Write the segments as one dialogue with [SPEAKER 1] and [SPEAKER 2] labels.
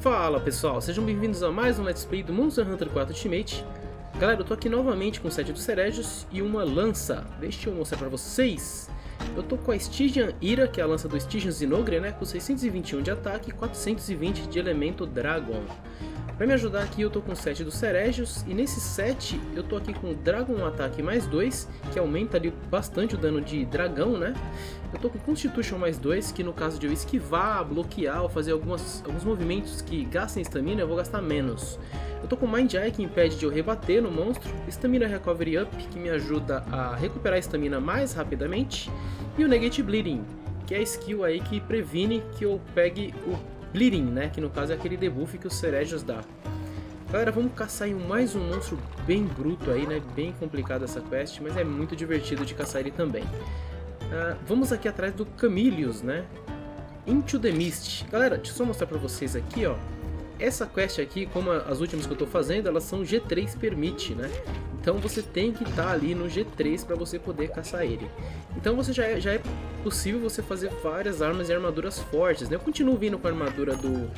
[SPEAKER 1] Fala pessoal, sejam bem-vindos a mais um Let's Play do Monster Hunter 4 Ultimate. Galera, eu tô aqui novamente com o set dos Ceregios e uma lança. Deixa eu mostrar pra vocês. Eu tô com a Stygian Ira, que é a lança do Stygian Zinogre, né? Com 621 de ataque e 420 de elemento Dragon. Pra me ajudar aqui eu tô com o set dos Ceregios e nesse set eu tô aqui com Dragon Ataque mais 2, que aumenta ali bastante o dano de dragão, né? Eu tô com Constitution mais 2, que no caso de eu esquivar, bloquear ou fazer algumas, alguns movimentos que gastem estamina, eu vou gastar menos. Eu tô com Mind Eye, que impede de eu rebater no monstro, Stamina Recovery Up, que me ajuda a recuperar a estamina mais rapidamente, e o Negate Bleeding, que é a skill aí que previne que eu pegue o Bleeding, né? Que no caso é aquele debuff que os Ceregios dá. Galera, vamos caçar mais um monstro bem bruto aí, né? Bem complicado essa quest, mas é muito divertido de caçar ele também. Uh, vamos aqui atrás do Camilius, né? Into the Mist. Galera, deixa eu só mostrar pra vocês aqui, ó. Essa quest aqui, como as últimas que eu tô fazendo, elas são G3 permite, né? Então você tem que estar tá ali no G3 para você poder caçar ele. Então você já é, já é possível você fazer várias armas e armaduras fortes. Né? Eu continuo vindo com a armadura do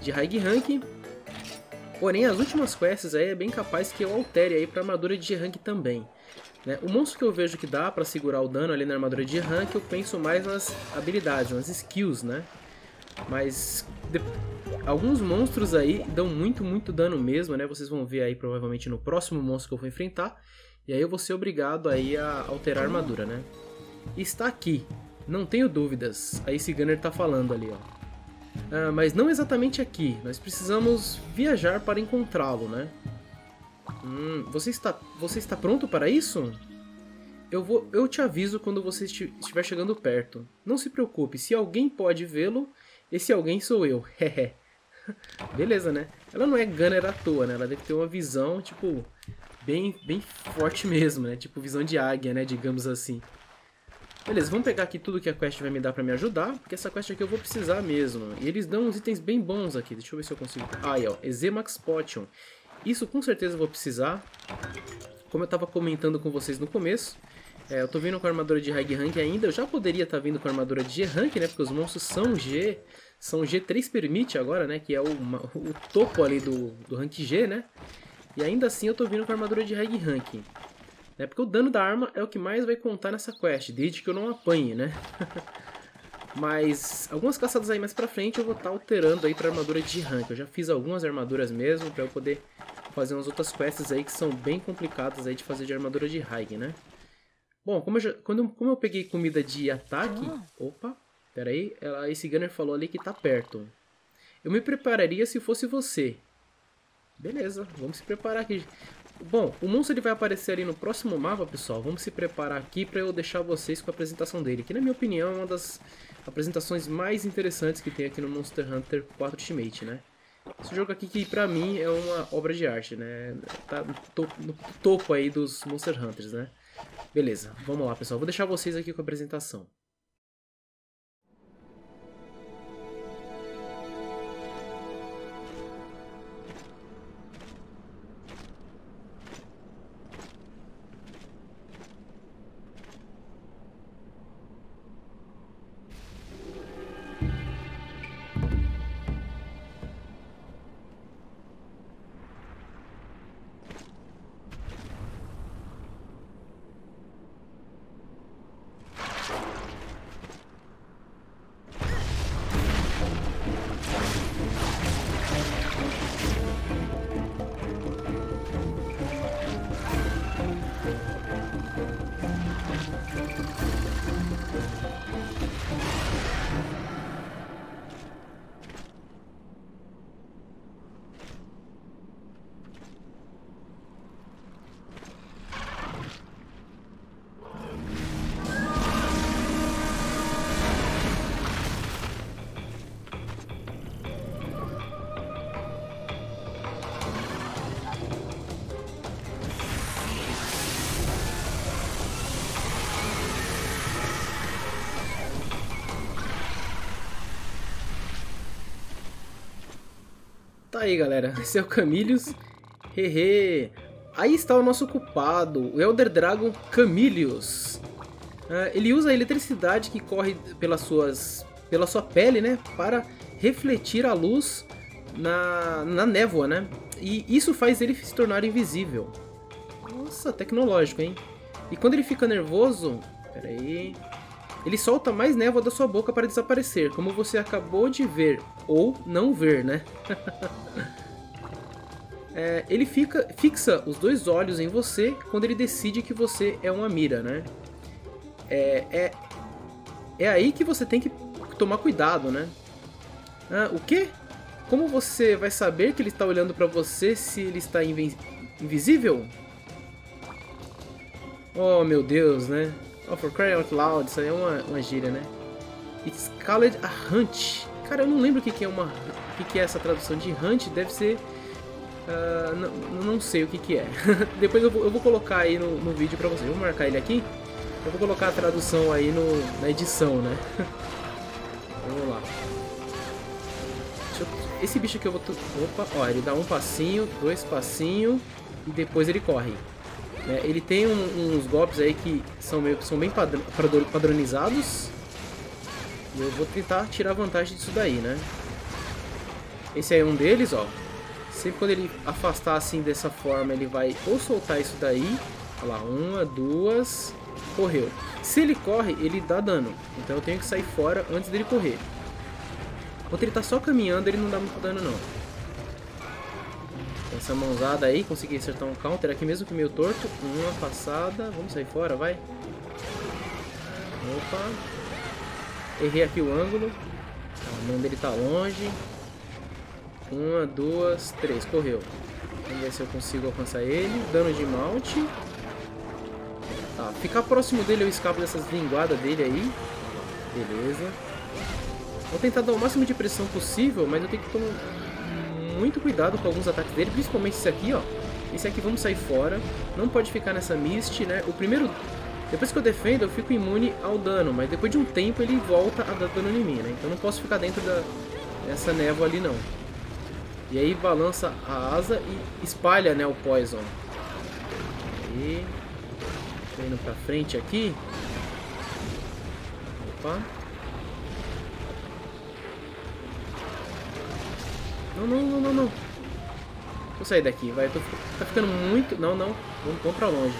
[SPEAKER 1] de High Rank. Porém, as últimas quests aí é bem capaz que eu altere aí para armadura de Rank também. Né? O monstro que eu vejo que dá para segurar o dano ali na armadura de Rank, eu penso mais nas habilidades, nas skills, né? Mas de... alguns monstros aí dão muito, muito dano mesmo, né? Vocês vão ver aí provavelmente no próximo monstro que eu vou enfrentar. E aí eu vou ser obrigado aí a alterar a armadura, né? Está aqui, não tenho dúvidas. Aí esse Gunner tá falando ali, ó. Ah, mas não exatamente aqui. Nós precisamos viajar para encontrá-lo, né? Hum, você está, você está pronto para isso? Eu vou, eu te aviso quando você estiver chegando perto. Não se preocupe, se alguém pode vê-lo, esse alguém sou eu. Beleza, né? Ela não é gunner à toa, né? Ela deve ter uma visão, tipo, bem, bem forte mesmo, né? Tipo, visão de águia, né? Digamos assim. Beleza, vamos pegar aqui tudo que a quest vai me dar pra me ajudar, porque essa quest aqui eu vou precisar mesmo. E eles dão uns itens bem bons aqui. Deixa eu ver se eu consigo... Ah, aí, ó. Ezemax Potion. Isso com certeza eu vou precisar. Como eu tava comentando com vocês no começo, é, eu tô vindo com a armadura de High Rank ainda. Eu já poderia estar tá vindo com a armadura de G Rank, né? Porque os monstros são G são G3 Permite agora, né? Que é o, o topo ali do, do rank G, né? E ainda assim eu tô vindo com a armadura de High Rank. Né? Porque o dano da arma é o que mais vai contar nessa quest, desde que eu não apanhe, né? Mas algumas caçadas aí mais pra frente eu vou estar tá alterando aí pra armadura de rank. Eu já fiz algumas armaduras mesmo pra eu poder fazer umas outras quests aí que são bem complicadas aí de fazer de armadura de high, né? Bom, como eu, já, quando, como eu peguei comida de ataque... Opa, Pera aí, ela, esse Gunner falou ali que tá perto. Eu me prepararia se fosse você. Beleza, vamos se preparar aqui. Bom, o monstro ele vai aparecer ali no próximo mapa, pessoal. Vamos se preparar aqui para eu deixar vocês com a apresentação dele. Que na minha opinião é uma das apresentações mais interessantes que tem aqui no Monster Hunter 4 Ultimate, né? Esse jogo aqui que pra mim é uma obra de arte, né? Tá no topo, no topo aí dos Monster Hunters, né? Beleza, vamos lá pessoal. Vou deixar vocês aqui com a apresentação. Tá aí, galera. Esse é o Camilius. Hehe. Aí está o nosso culpado, o Elder Dragon Camilius. Uh, ele usa a eletricidade que corre pelas suas, pela sua pele, né, para refletir a luz na, na névoa, né? E isso faz ele se tornar invisível. Nossa, tecnológico, hein? E quando ele fica nervoso... Pera aí... Ele solta mais névoa da sua boca para desaparecer, como você acabou de ver. Ou não ver, né? é, ele fica, fixa os dois olhos em você quando ele decide que você é uma mira, né? É, é, é aí que você tem que tomar cuidado, né? Ah, o quê? Como você vai saber que ele está olhando para você se ele está invisível? Oh, meu Deus, né? Oh, for crying out loud, isso aí é uma, uma gíria, né? It's called a hunt. Cara, eu não lembro o que, que é uma... O que, que é essa tradução de hunt, deve ser... Uh, não, não sei o que, que é. Depois eu vou, eu vou colocar aí no, no vídeo pra vocês. Vou marcar ele aqui. Eu vou colocar a tradução aí no, na edição, né? Vamos lá. Eu... Esse bicho aqui eu vou... Opa, ó, ele dá um passinho, dois passinhos e depois ele corre. Né? Ele tem um, uns golpes aí que são, meio, são bem padronizados. E eu vou tentar tirar vantagem disso daí, né? Esse aí é um deles, ó. Sempre quando ele afastar assim dessa forma, ele vai ou soltar isso daí. Olha lá, uma, duas, correu. Se ele corre, ele dá dano. Então eu tenho que sair fora antes dele correr. Enquanto ele tá só caminhando, ele não dá muito dano não. Essa mãozada aí, consegui acertar um counter aqui mesmo que meio torto. Uma passada. Vamos sair fora, vai. Opa. Errei aqui o ângulo. A mão dele tá longe. Uma, duas, três. Correu. Vamos ver se eu consigo alcançar ele. Dano de malte. Tá, ficar próximo dele eu escapo dessas linguadas dele aí. Beleza. Vou tentar dar o máximo de pressão possível, mas eu tenho que tomar muito cuidado com alguns ataques dele, principalmente esse aqui, ó. Esse aqui vamos sair fora. Não pode ficar nessa mist, né? O primeiro... Depois que eu defendo, eu fico imune ao dano, mas depois de um tempo ele volta a dar dano em mim, né? Então não posso ficar dentro da, dessa névoa ali, não. E aí balança a asa e espalha, né, o Poison. Aí... Tô indo pra frente aqui. Opa. Não, não, não, não, não. Vou sair daqui, vai. Tô, tá ficando muito... Não, não. Vamos, vamos pra longe.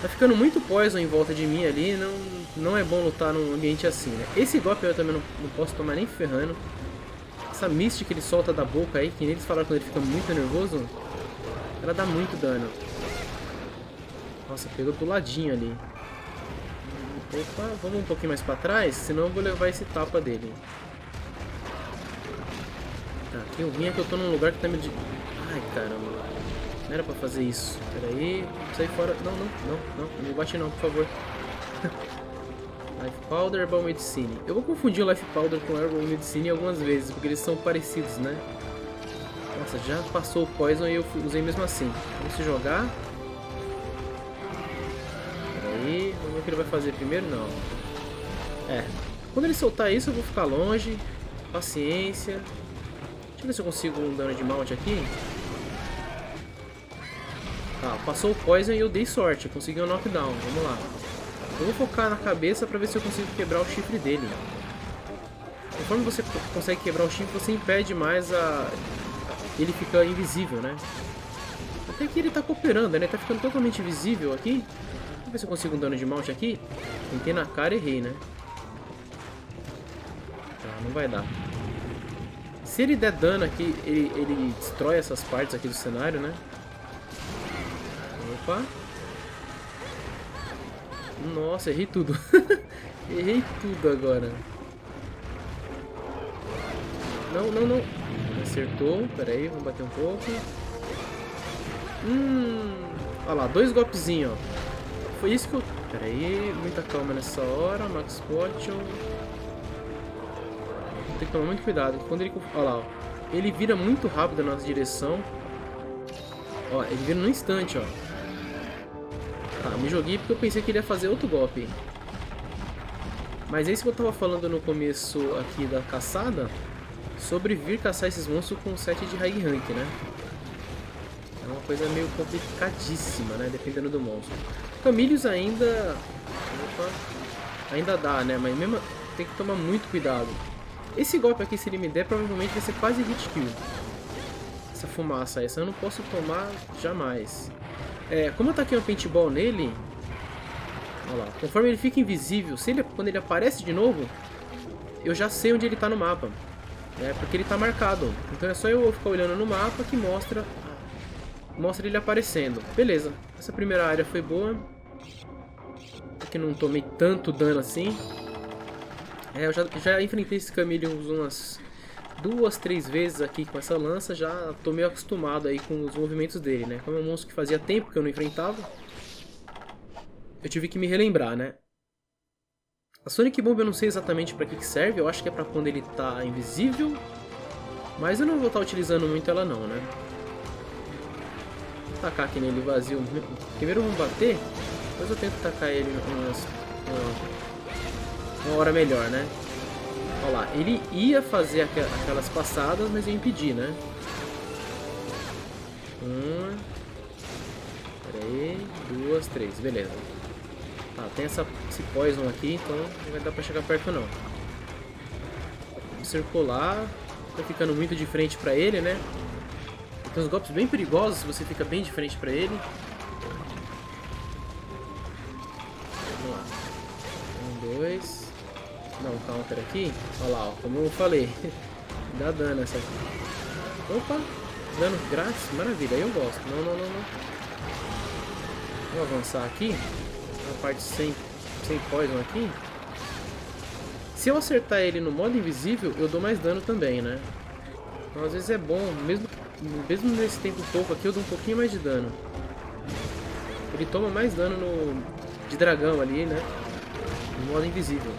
[SPEAKER 1] Tá ficando muito poison em volta de mim ali. Não, não é bom lutar num ambiente assim, né? Esse golpe eu também não, não posso tomar nem ferrando. Essa mist que ele solta da boca aí, que eles falaram quando ele fica muito nervoso, ela dá muito dano. Nossa, pegou do ladinho ali. Opa, vamos um pouquinho mais pra trás, senão eu vou levar esse tapa dele. Eu vim que eu tô num lugar que tá me... Ai, caramba. Não era pra fazer isso. Pera aí, sair fora. Não, não, não, não. Não me bate não, por favor. Life Powder, Herbal Medicine. Eu vou confundir o Life Powder com Herbal Medicine algumas vezes, porque eles são parecidos, né? Nossa, já passou o Poison e eu usei mesmo assim. Vamos se jogar. Aí, vamos ver o que ele vai fazer primeiro, não. É, quando ele soltar isso eu vou ficar longe. Paciência. Deixa eu ver se eu consigo um dano de mount aqui. Tá, passou o Poison e eu dei sorte. Consegui um knockdown. Vamos lá. Eu vou focar na cabeça pra ver se eu consigo quebrar o chifre dele. Conforme você consegue quebrar o chifre, você impede mais a... Ele fica invisível, né? Até que ele tá cooperando, né? Tá ficando totalmente visível aqui. Vamos ver se eu consigo um dano de mount aqui. Tentei na cara e errei, né? Tá, não vai dar. Se ele der dano aqui, ele, ele destrói essas partes aqui do cenário, né? Opa. Nossa, errei tudo. errei tudo agora. Não, não, não. Acertou. Pera aí, vamos bater um pouco. Hum. Olha lá, dois golpezinhos, ó. Foi isso que eu... Pera aí, muita calma nessa hora. Max Potion tem que tomar muito cuidado. Quando ele. Olha lá, ó. Ele vira muito rápido na nossa direção. Ó, ele vira num instante, ó. Tá, me joguei porque eu pensei que ele ia fazer outro golpe. Mas é isso que eu tava falando no começo aqui da caçada. Sobre vir caçar esses monstros com 7 de high rank, né? É uma coisa meio complicadíssima, né? Dependendo do monstro. Camilhos ainda... Opa. Ainda dá, né? Mas mesmo tem que tomar muito cuidado. Esse golpe aqui, se ele me der, provavelmente vai ser quase hit kill. essa fumaça. Essa eu não posso tomar jamais. É, como eu taquei um paintball nele... Olha lá. Conforme ele fica invisível, se ele, quando ele aparece de novo, eu já sei onde ele tá no mapa. É, porque ele tá marcado. Então é só eu ficar olhando no mapa que mostra mostra ele aparecendo. Beleza, essa primeira área foi boa. Aqui não tomei tanto dano assim. É, eu já, já enfrentei esse Camillions umas duas, três vezes aqui com essa lança. Já tô meio acostumado aí com os movimentos dele, né? Como é um monstro que fazia tempo que eu não enfrentava. Eu tive que me relembrar, né? A Sonic Bomb eu não sei exatamente para que, que serve. Eu acho que é para quando ele tá invisível. Mas eu não vou estar tá utilizando muito ela não, né? tacar aqui nele vazio. Primeiro vamos bater, depois eu tento tacar ele umas, uma, uma hora melhor, né? Olha lá, ele ia fazer aquelas passadas, mas eu impedi, né? Uma. Pera aí. Duas, três. Beleza. Tá, tem essa, esse poison aqui, então não vai dar pra chegar perto não. Vamos circular. Tá ficando muito de frente pra ele, né? Tem uns golpes bem perigosos se você fica bem de frente pra ele. Counter aqui. Olha lá, ó, como eu falei. Dá dano essa aqui. Opa! Dano grátis, maravilha, aí eu gosto. Não, não, não, não. Vou avançar aqui. Na parte sem, sem poison aqui. Se eu acertar ele no modo invisível, eu dou mais dano também, né? Então às vezes é bom, mesmo mesmo nesse tempo pouco aqui, eu dou um pouquinho mais de dano. Ele toma mais dano no de dragão ali, né? No modo invisível.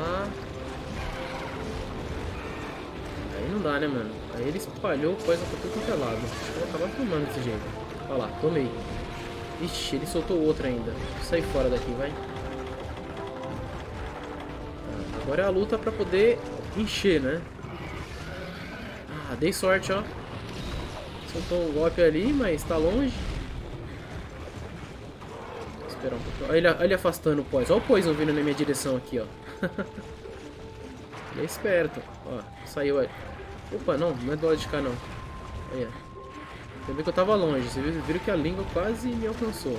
[SPEAKER 1] Ah. Aí não dá, né, mano? Aí ele espalhou coisa pra tudo quanto é lado. Vou acabar tomando desse jeito. Olha lá, tomei. Ixi, ele soltou outro ainda. Sair fora daqui, vai. Tá, agora é a luta pra poder encher, né? Ah, dei sorte, ó. Soltou um golpe ali, mas tá longe. Vou esperar um pouquinho. Olha ele, ele afastando o Poison. Olha o Poison vindo na minha direção aqui, ó. ele é esperto. Ó, saiu aí. Opa, não, não é do lado de cá, não. Aí, Você vê que eu tava longe. Vocês viram que a língua quase me alcançou.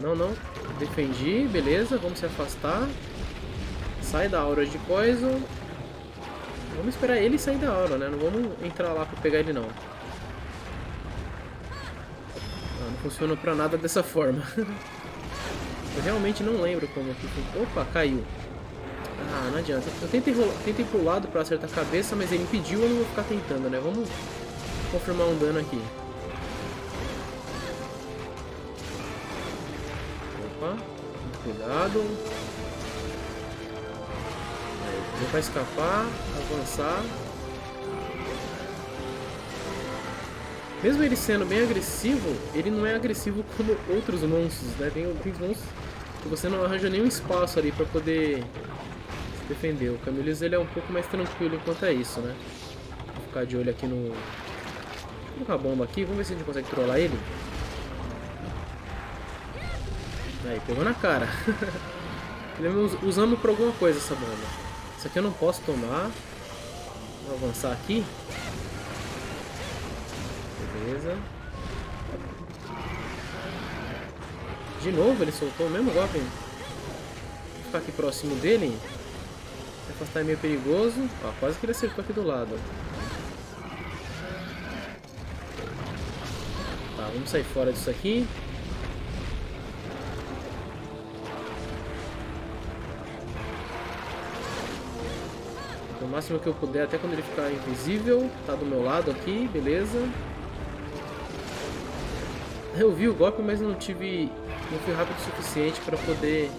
[SPEAKER 1] Não, não. Defendi, beleza. Vamos se afastar. Sai da aura de Poison. Vamos esperar ele sair da aura, né? Não vamos entrar lá pra pegar ele, não. Funciona pra nada dessa forma. Eu realmente não lembro como que... Opa, caiu. Ah, não adianta. Eu tentei, rolar, tentei pro lado pra acertar a cabeça, mas ele impediu, eu não vou ficar tentando, né? Vamos confirmar um dano aqui. Opa, cuidado. Deu pra escapar, avançar. Mesmo ele sendo bem agressivo, ele não é agressivo como outros monstros, né? Tem, tem monstros que você não arranja nenhum espaço ali pra poder se defender. O Camillus ele é um pouco mais tranquilo enquanto é isso, né? Vou ficar de olho aqui no... Vou colocar a bomba aqui, vamos ver se a gente consegue trollar ele. Aí, pegou na cara. Usamos por alguma coisa essa bomba. Isso aqui eu não posso tomar. Vou avançar aqui. Beleza. De novo ele soltou o mesmo golpe. Vou ficar aqui próximo dele. Afastar é meio perigoso. Ó, quase que ele acertou aqui do lado. Tá, vamos sair fora disso aqui. o máximo que eu puder, até quando ele ficar invisível. Tá do meu lado aqui, beleza. Eu vi o golpe, mas não tive... Não fui rápido o suficiente para poder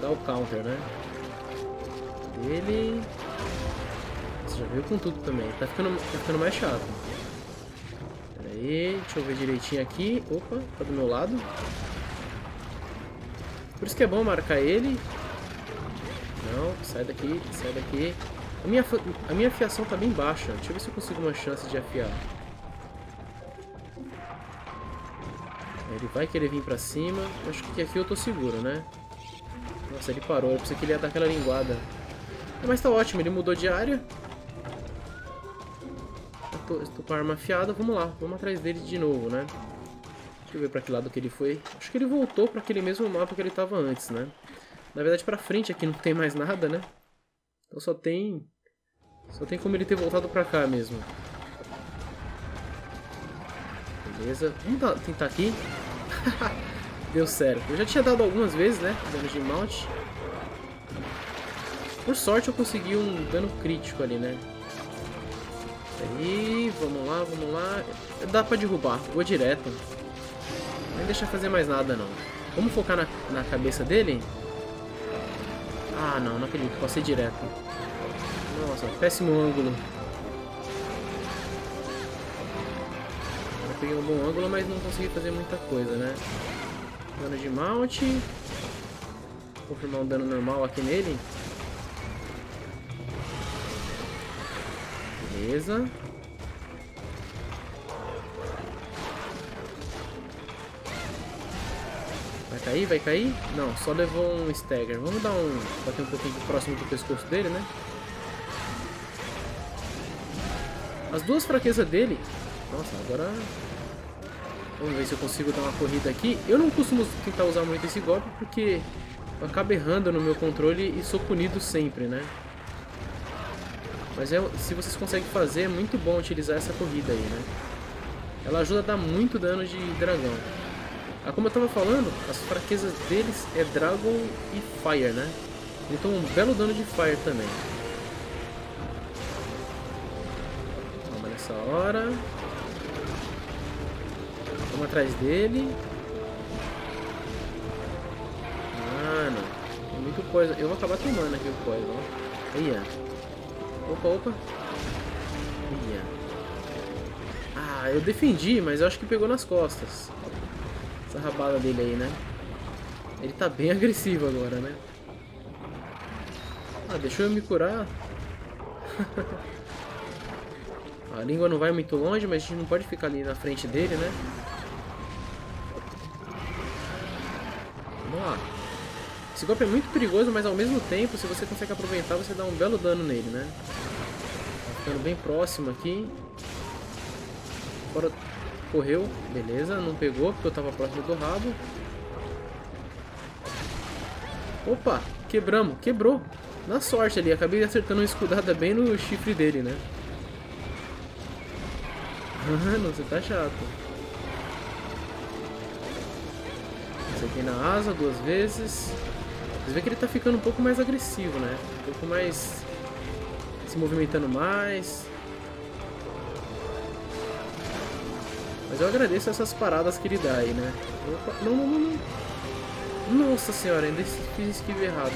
[SPEAKER 1] dar o counter, né? Ele... Você já veio com tudo também. Tá ficando, tá ficando mais chato. Pera aí, deixa eu ver direitinho aqui. Opa, tá do meu lado. Por isso que é bom marcar ele. Não, sai daqui, sai daqui. A minha, a minha afiação tá bem baixa. Deixa eu ver se eu consigo uma chance de afiar. Ele vai querer vir pra cima. Acho que aqui eu tô seguro, né? Nossa, ele parou. Eu pensei que ele ia dar aquela linguada. Mas tá ótimo, ele mudou de área. Eu tô, estou com a arma afiada, vamos lá, vamos atrás dele de novo, né? Deixa eu ver pra que lado que ele foi. Acho que ele voltou pra aquele mesmo mapa que ele tava antes, né? Na verdade, pra frente aqui não tem mais nada, né? Então só tem... Só tem como ele ter voltado pra cá mesmo. Beleza. Vamos tentar aqui. Deu certo. Eu já tinha dado algumas vezes, né? Dano de mount. Por sorte eu consegui um dano crítico ali, né? Aí, vamos lá, vamos lá. Dá pra derrubar. Vou direto. Nem deixa fazer mais nada, não. Vamos focar na, na cabeça dele? Ah, não, não acredito. Passei direto. Nossa, péssimo ângulo. Peguei um bom ângulo, mas não consegui fazer muita coisa, né? Dano de mount. Confirmar um dano normal aqui nele. Beleza. Vai cair? Vai cair? Não, só levou um stagger. Vamos dar um... bater um pouquinho próximo do pescoço dele, né? As duas fraquezas dele... Nossa, agora... Vamos ver se eu consigo dar uma corrida aqui. Eu não costumo tentar usar muito esse golpe porque eu acabo errando no meu controle e sou punido sempre, né? Mas é, se vocês conseguem fazer, é muito bom utilizar essa corrida aí, né? Ela ajuda a dar muito dano de dragão. Ah, como eu tava falando, as fraquezas deles é Dragon e Fire, né? Então um belo dano de Fire também. Calma nessa hora. Vamos atrás dele. Mano, tem muito coisa. Eu vou acabar tomando aqui o coisa, ó. Ó. Opa, opa. Ia. Ah, eu defendi, mas eu acho que pegou nas costas. Essa rabada dele aí, né? Ele tá bem agressivo agora, né? Ah, deixou eu me curar. a língua não vai muito longe, mas a gente não pode ficar ali na frente dele, né? Esse golpe é muito perigoso, mas ao mesmo tempo, se você consegue aproveitar, você dá um belo dano nele, né? Tá ficando bem próximo aqui. Fora... Correu, beleza, não pegou porque eu tava próximo do rabo. Opa, quebramos, quebrou. Na sorte ali, acabei acertando uma escudada bem no chifre dele, né? Mano, você tá chato. Aqui na asa duas vezes. Você vê que ele tá ficando um pouco mais agressivo, né? Um pouco mais... Se movimentando mais. Mas eu agradeço essas paradas que ele dá aí, né? Opa, não, não, não, não. Nossa senhora, ainda fiz esquiva errada.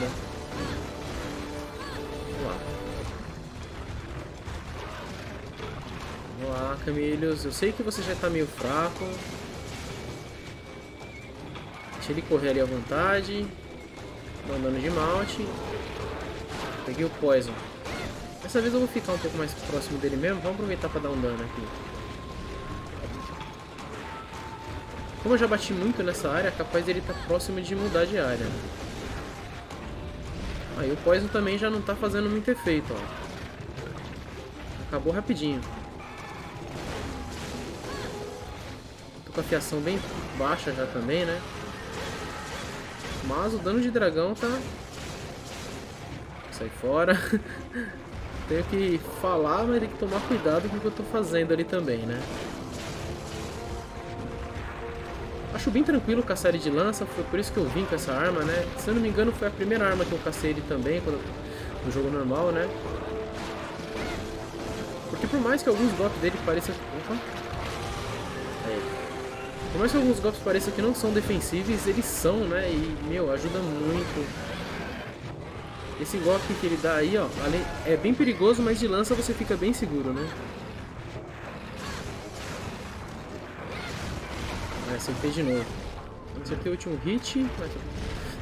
[SPEAKER 1] Vamos lá. Vamos lá, Camilhos. Eu sei que você já tá meio fraco. Deixa ele correr ali à vontade. Mandando de malte. Peguei o Poison. Dessa vez eu vou ficar um pouco mais próximo dele mesmo. Vamos aproveitar para dar um dano aqui. Como eu já bati muito nessa área, é capaz dele estar tá próximo de mudar de área. Aí o Poison também já não está fazendo muito efeito, ó. Acabou rapidinho. Tô com a fiação bem baixa já também, né? Mas o dano de dragão tá... Sai fora. Tenho que falar, mas tem que tomar cuidado com o que eu tô fazendo ali também, né? Acho bem tranquilo caçar ele de lança, foi por isso que eu vim com essa arma, né? Se eu não me engano foi a primeira arma que eu cacei ele também, quando, no jogo normal, né? Porque por mais que alguns golpes dele pareçam... Opa! Aí. Por mais que alguns golpes pareçam que não são defensíveis, eles são, né? E, meu, ajuda muito. Esse golpe que ele dá aí, ó, é bem perigoso, mas de lança você fica bem seguro, né? Ah, acertei de novo. Acertei o último hit.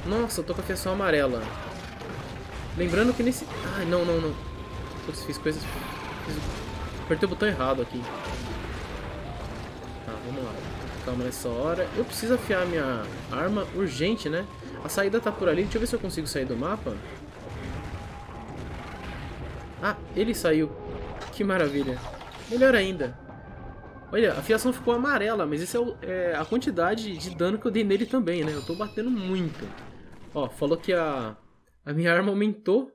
[SPEAKER 1] Nossa, eu tô com a fiação amarela. Lembrando que nesse... Ai, não, não, não. Putz, fiz coisas... Fiz... Apertei o botão errado aqui. Calma nessa hora. Eu preciso afiar minha arma urgente, né? A saída tá por ali. Deixa eu ver se eu consigo sair do mapa. Ah, ele saiu. Que maravilha. Melhor ainda. Olha, a fiação ficou amarela, mas isso é, é, a quantidade de dano que eu dei nele também, né? Eu tô batendo muito. Ó, falou que a, a minha arma aumentou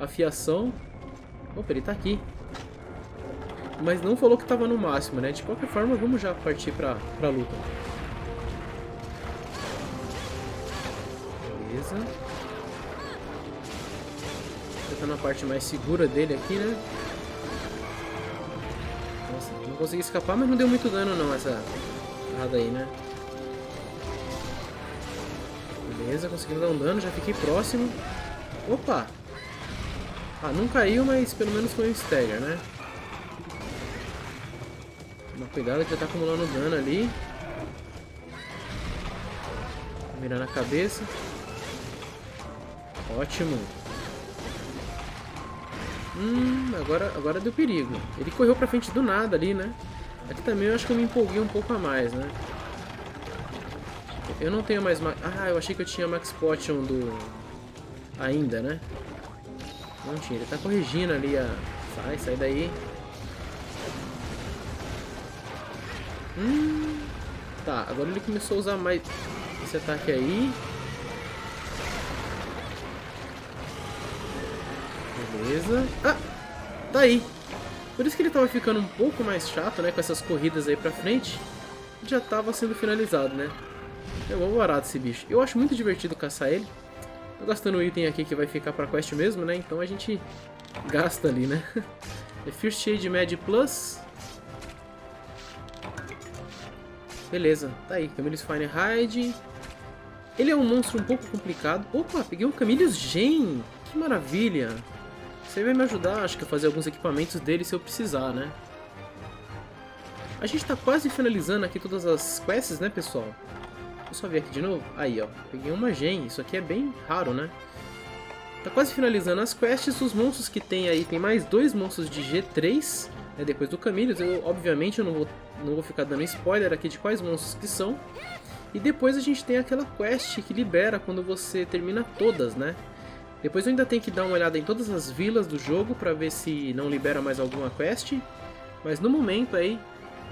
[SPEAKER 1] a fiação. Opa, ele tá aqui. Mas não falou que tava no máximo, né? De qualquer forma, vamos já partir pra, pra luta. Beleza. Tentando a parte mais segura dele aqui, né? Nossa, não consegui escapar, mas não deu muito dano não essa nada aí, né? Beleza, conseguimos dar um dano, já fiquei próximo. Opa! Ah, não caiu, mas pelo menos foi um stagger, né? Toma cuidado que já tá acumulando dano ali. Mirar na cabeça. Ótimo. Hum, agora, agora deu perigo. Ele correu pra frente do nada ali, né? Aqui também eu acho que eu me empolguei um pouco a mais, né? Eu não tenho mais... Ah, eu achei que eu tinha Max Potion do... Ainda, né? Não tinha. Ele tá corrigindo ali a... Sai, sai daí. Hum... Tá, agora ele começou a usar mais esse ataque aí. Beleza. Ah! Tá aí. Por isso que ele tava ficando um pouco mais chato, né? Com essas corridas aí pra frente. Já tava sendo finalizado, né? Eu vou barato esse bicho. Eu acho muito divertido caçar ele. Tô gastando um item aqui que vai ficar pra quest mesmo, né? Então a gente gasta ali, né? É First Shade Mad Plus. Beleza, tá aí. Camillus Fine Hide. Ele é um monstro um pouco complicado. Opa, peguei um Camillus Gen. Que maravilha. Você vai me ajudar, acho que, a fazer alguns equipamentos dele se eu precisar, né? A gente tá quase finalizando aqui todas as quests, né, pessoal? eu só ver aqui de novo. Aí, ó. Peguei uma gen. Isso aqui é bem raro, né? Tá quase finalizando as quests. Os monstros que tem aí, tem mais dois monstros de G3, né, depois do Camillus. Eu, obviamente, eu não vou, não vou ficar dando spoiler aqui de quais monstros que são. E depois a gente tem aquela quest que libera quando você termina todas, né? Depois eu ainda tenho que dar uma olhada em todas as vilas do jogo para ver se não libera mais alguma quest. Mas no momento aí,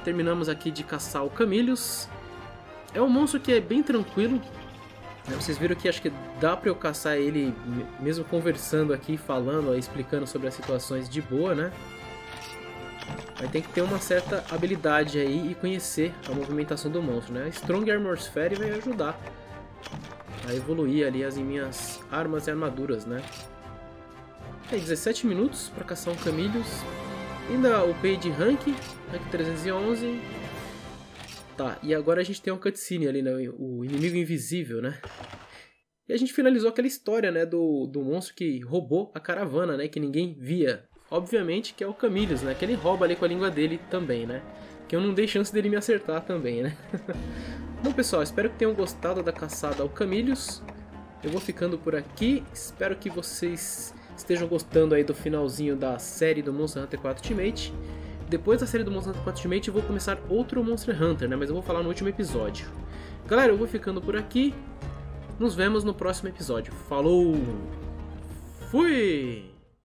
[SPEAKER 1] terminamos aqui de caçar o Camillus. É um monstro que é bem tranquilo. Né? Vocês viram que acho que dá pra eu caçar ele mesmo conversando aqui, falando, explicando sobre as situações de boa, né? Mas tem que ter uma certa habilidade aí e conhecer a movimentação do monstro, né? Strong Armor Sphere vai ajudar a evoluir ali as minhas armas e armaduras, né? É 17 minutos para caçar um Camillus. Ainda upei de rank, rank 311. Tá, e agora a gente tem um cutscene ali, né? O inimigo invisível, né? E a gente finalizou aquela história, né? Do, do monstro que roubou a caravana, né? Que ninguém via. Obviamente que é o Camillus, né? Que ele rouba ali com a língua dele também, né? Que eu não dei chance dele me acertar também, né? Bom, pessoal, espero que tenham gostado da caçada ao Camillus. Eu vou ficando por aqui. Espero que vocês estejam gostando aí do finalzinho da série do Monster Hunter 4 Ultimate. Depois da série do Monster Hunter 4 Ultimate eu vou começar outro Monster Hunter, né? Mas eu vou falar no último episódio. Galera, eu vou ficando por aqui. Nos vemos no próximo episódio. Falou! Fui!